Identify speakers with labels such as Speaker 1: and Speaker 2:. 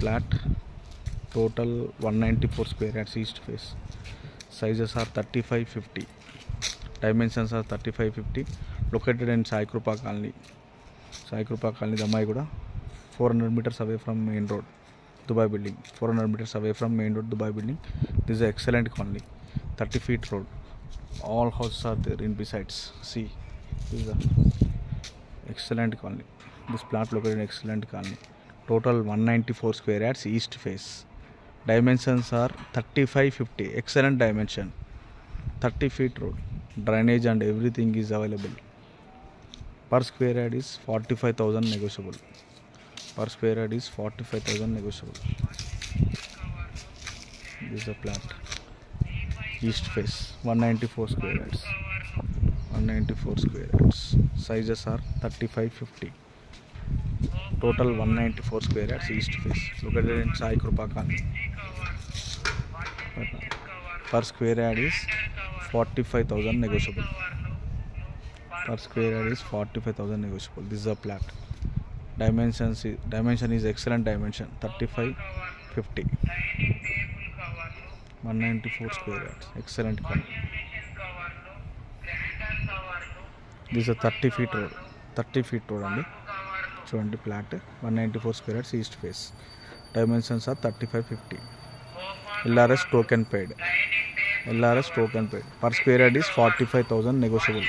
Speaker 1: flat total 194 square yards east face sizes are 3550 dimensions are 3550 located in Sai Krupa Colony Sai Krupa Colony Damaiguda 400 meters away from main road Dubai building 400 meters away from main road Dubai building this is excellent colony 30 feet road all houses are there in besides see this is a excellent colony this plant located in excellent colony Total 194 square yards east face. Dimensions are 35-50. Excellent dimension. 30 feet road. Drainage and everything is available. Per square yard is 45,000 negotiable. Per square yard is 45,000 negotiable. This is a plant. East face. 194 square yards. 194 square yards. Sizes are 35-50. Total one ninety four square yards east face located in Sai కృపాకా per square yard is forty five thousand negotiable per square yard is forty five thousand negotiable this a plot dimensions dimension is excellent dimension thirty five fifty one ninety four square yards excellent this a thirty feet road thirty feet road అండి చూడండి plot one ninety four square yards east face dimensions are thirty five fifty LRS token paid LRS token paid per square yard is forty five thousand negotiable